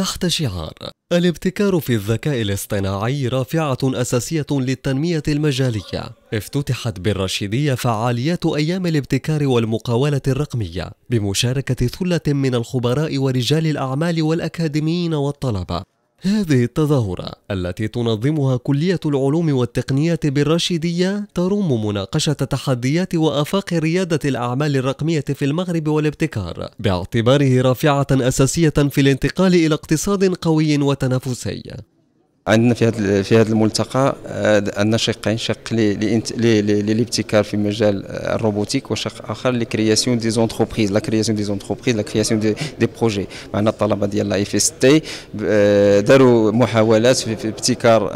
تحت شعار. الابتكار في الذكاء الاصطناعي رافعة أساسية للتنمية المجالية. افتتحت بالرشيدية فعاليات أيام الابتكار والمقاولة الرقمية بمشاركة ثلة من الخبراء ورجال الأعمال والأكاديميين والطلبة. هذه التظاهرة التي تنظمها كلية العلوم والتقنيات بالرشيدية تروم مناقشة تحديات وآفاق ريادة الأعمال الرقمية في المغرب والابتكار باعتباره رافعة أساسية في الانتقال إلى اقتصاد قوي وتنافسي. عندنا في هذا في هذا الملتقى عندنا شقين شق للابتكار في مجال ال robotique وشق آخر ل création des entreprises la création des entreprises la création des, des projets. معنا الطلبة ديال la FST داروا محاولات في ابتكار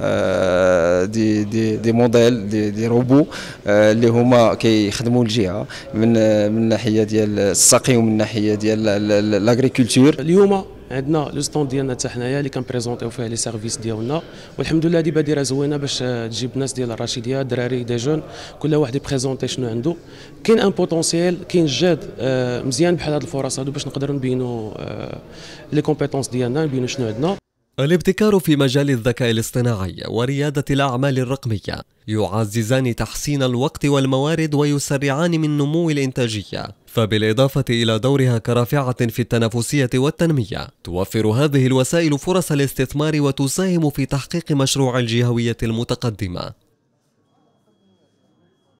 des des des modèles des, des robots اللي هما كيخدموا الجهة من من الناحيه ديال السقي ومن الناحيه ديال L'agriculture اليوم عندنا le stand ديالنا حتى حنايا اللي كن présenter يو فيه les services ديالنا. والحمد لله هذه بادره زوينة باش تجيب ناس ديال الرشيدية الدراري des jeunes. كل واحد ي présenter شنو عنده. كاين un potentiel كاين جاد آه، مزيان بحال هاد الفرص هادو باش نقدروا نبينوا آه، les compétences ديالنا نبينوا شنو عندنا. الابتكار في مجال الذكاء الاصطناعي وريادة الأعمال الرقمية يعززان تحسين الوقت والموارد ويسرعان من نمو الإنتاجية. فبالإضافة إلى دورها كرافعة في التنافسية والتنمية توفر هذه الوسائل فرص الاستثمار وتساهم في تحقيق مشروع الجهوية المتقدمة.